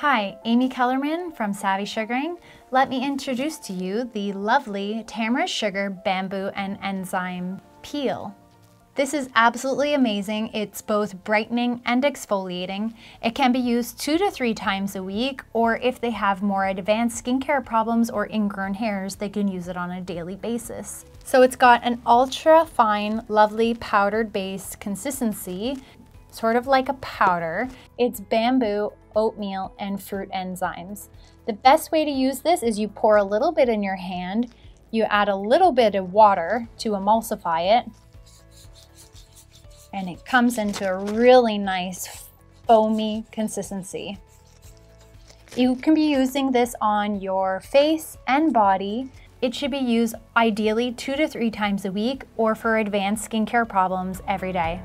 Hi, Amy Kellerman from Savvy Sugaring. Let me introduce to you the lovely Tamera's Sugar Bamboo and Enzyme Peel. This is absolutely amazing. It's both brightening and exfoliating. It can be used two to three times a week, or if they have more advanced skincare problems or ingrown hairs, they can use it on a daily basis. So it's got an ultra fine, lovely powdered base consistency, sort of like a powder. It's bamboo, oatmeal, and fruit enzymes. The best way to use this is you pour a little bit in your hand, you add a little bit of water to emulsify it, and it comes into a really nice foamy consistency. You can be using this on your face and body. It should be used ideally two to three times a week or for advanced skincare problems every day.